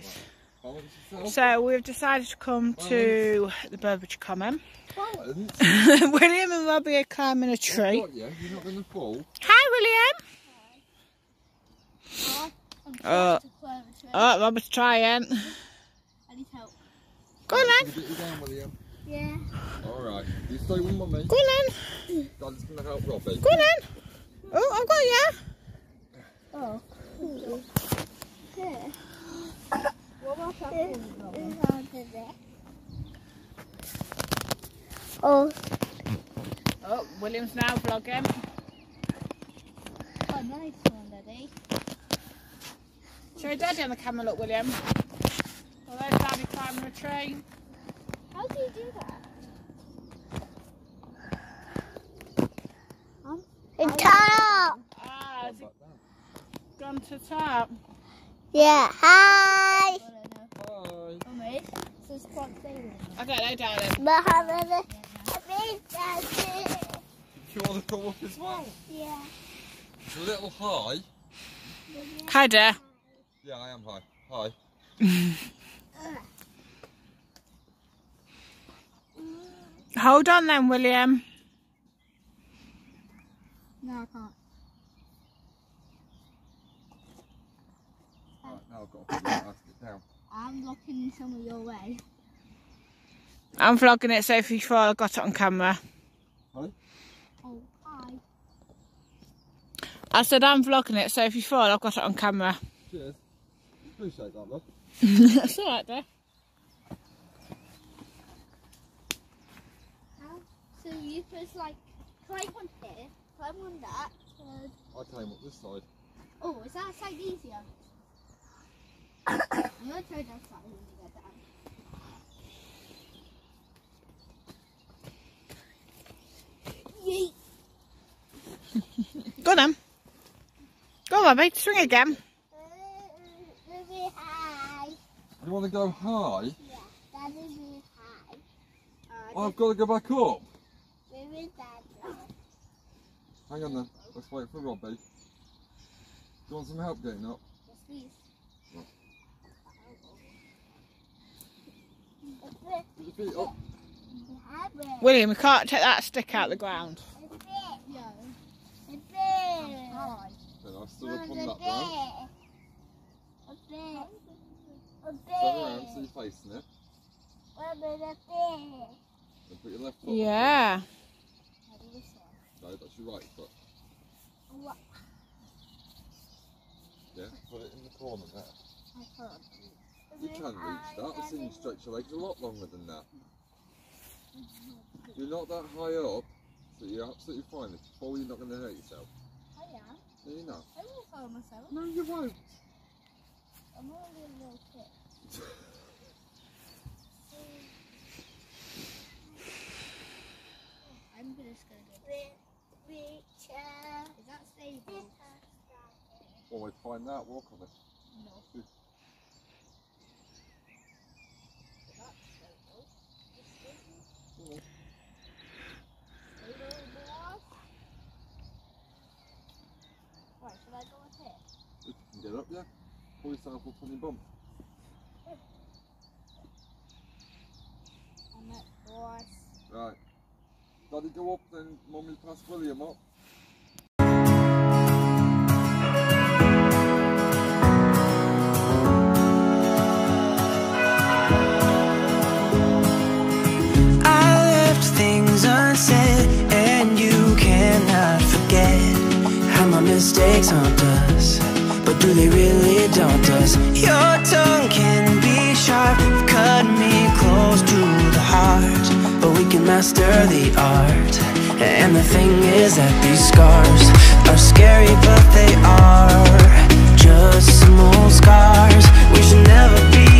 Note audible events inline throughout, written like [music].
Good morning, guys. So we've decided to come to the Burbage Common. [laughs] William and Robbie are climbing a tree. You're not going to fall. Hi, William. Uh, oh, oh, Robert's trying. I need help. Go on Can then. we get down, Yeah. Alright. You stay with mummy. Go on then. Dad's going to help Robbie. Go on then. Oh, I've got you. Oh. Here. What about that? Oh. Oh, William's now vlogging. Oh, nice one, Daddy. Show daddy on the camera, look, William. Well, there's daddy climbing a tree. How do you do that? Um, It's top. Ah, has it Back gone to top? Yeah. Hi. I don't know. Bye. Mummy, so it's. Okay, lay down then. Muhammad. You want to come up as well? Yeah. It's a little high. Hi, there. Yeah, I am high. Hi. Hold on then, William. No, I can't. Right, now I've got to put my ass get down. I'm blocking some of your way. I'm vlogging it, so if you fall, I've got it on camera. Oh, hi. I said I'm vlogging it, so if you fall, I've got it on camera. Cheers. Appreciate that, love. [laughs] That's alright, there. So you first like climb on here, climb on that. Uh, I came up this side. oh, is that side easier? I'm gonna try that side when you get down. Yeet. Go on then. Go on, Robbie. Swing again. Really. You want to go high? Yeah. That is really high. I've got to go back up. Really that. Hang on then. Let's wait for Robbie. Do you want some help getting up? Yes, please. Put your feet up. William, we can't take that stick out of the ground. Yeah. It's Hi. Then I stood up on that branch. A big. A Turn around so you're facing it. A big. A big. Put your left foot. Yeah. How do this one? No, that's your right foot. What? Yeah, put it in the corner there. I can't. You can reach that. I've seen you stretch your legs a lot longer than that. You're not that high up, so you're absolutely fine. If you fall, you're not going to hurt yourself. I am. No, you're not. I will follow myself. No, you won't. I'm only a little kid. [laughs] I'm just gonna go. Reach Is that stable? Always find that. Walk on it. No. Good. That's stable. Come on. Stable, boss. Right, should I go with here? If get up, yeah. Pull yourself up on your bum. I'm at boss. Right. Daddy go up, then mummy pass William up. Left things unsaid, and you cannot forget how my mistakes haunt us. But do they really daunt us? Your tongue can be sharp, cut me close to the heart. But we can master the art. And the thing is that these scars are scary, but they are just old scars. We should never be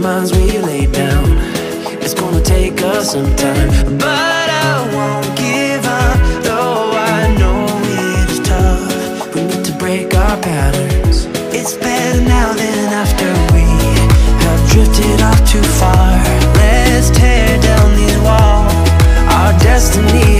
minds we lay down. It's gonna take us some time, but I won't give up. Though I know it is tough, we need to break our patterns. It's better now than after we have drifted off too far. Let's tear down these walls. Our destiny.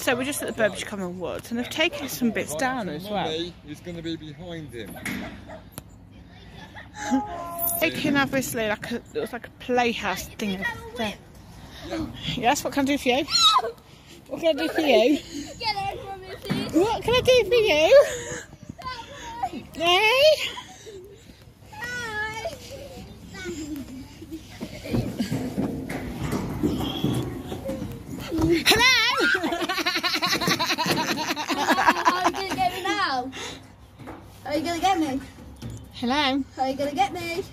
So we're just at the Burbage Common Woods and they've taken some bits down as well. Mummy is going to be behind him. [laughs] Taking obviously like a, it was like a playhouse thing there. Yes, what can I do for you? What can I do for you? Get out from me, please. What can I do for you? Hey? Hello? How are you gonna get me now? Are you gonna get me? Hello? How Are you gonna get me?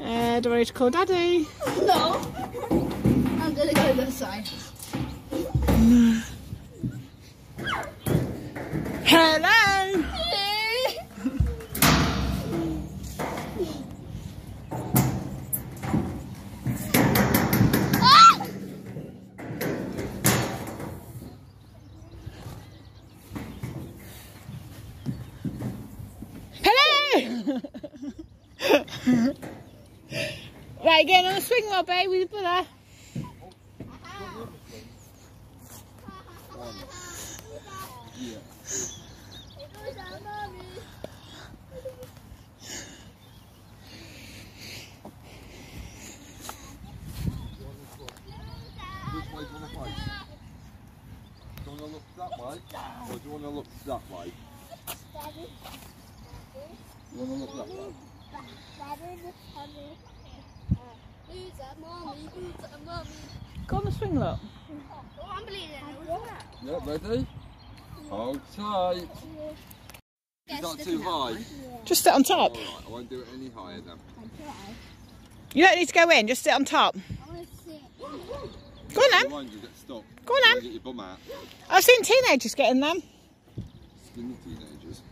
Uh, do I need to call Daddy? No. I'm gonna go this side. Hello? Hello? Right, getting on the swing, Robbie, with your brother. Or do you want to look that way? You want to look that way? Who's mommy? Who's mommy? Go on the swing, look. Oh, I'm bleeding. Yeah, ready? Hold tight. Is that too high? Just sit on top. Alright, I won't do it any higher then. You don't need to go in, just sit on top. I want to sit. Go on You then. won't, you get stuck. Go on You then. Get your bum out. I've seen teenagers getting them. Skinny teenagers.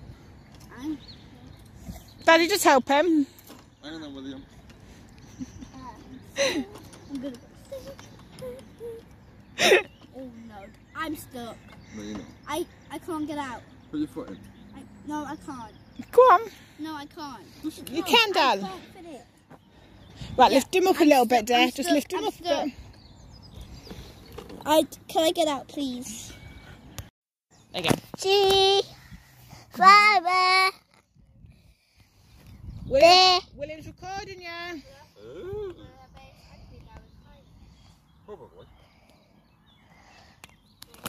Daddy, just help him. Hang on then, William. I'm gonna. oh no, I'm stuck. No, you're not. I I can't get out. Put your foot in. I, no, I can't. Go on. No, I can't. You No, can, I Dad. can't. Right, Yeah, lift him up a I'm little bit, dear. Just stuck, lift him I'm up a bit. I can I get out, please? Again. See, Father, William, William's recording you. Probably.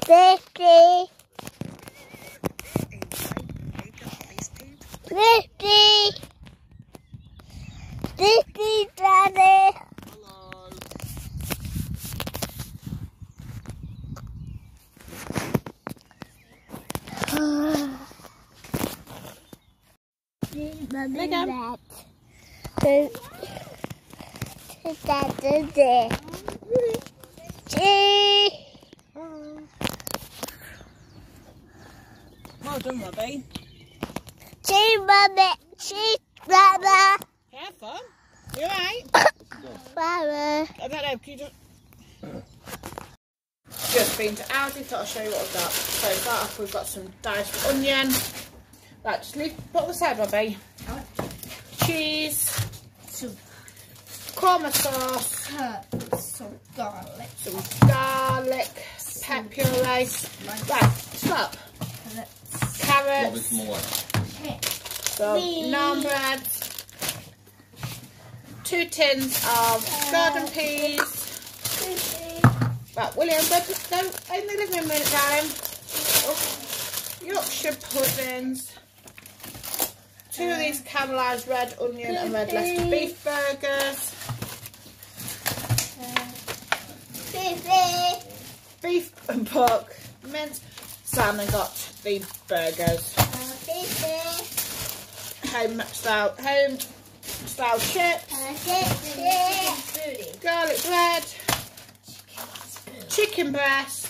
Fifty, fifty, fifty, Daddy. Hello. Mommy, Again. that. Robbie. Mommy, see, Mama, Careful. You just... been to Aldi, thought I'll show you what I've got. So start off, we've got some diced onion. Right, just leave, put the side, Robbie. Cheese, korma sauce, some garlic, some garlic, pepper puree. Right, stop. let's Carrots, away. hit. some naan bread, two tins of garden peas. Right, William, go in the living room a minute, darling. Oh, Yorkshire puddings. Two of these caramelised red onion and red Leicester beef burgers. Beef and pork. Minced. Simon got the burgers. Home style, home style chips, garlic bread, chicken breast,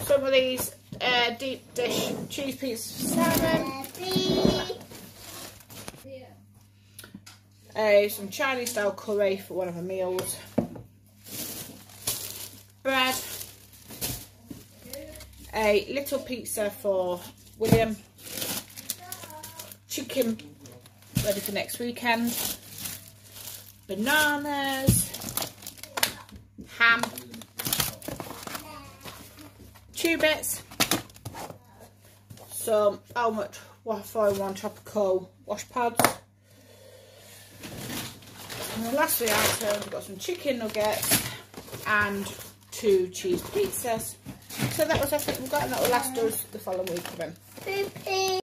some of these uh, deep dish cheese pieces of salmon, uh, some Chinese style curry for one of the meals, bread, a little pizza for William, chicken ready for next weekend, bananas, ham, two bits, some Almond Wi-Fi One Tropical wash pads. And the last three items, we've got some chicken nuggets and two cheese pizzas. So that was everything we've got and that will last us the following week then.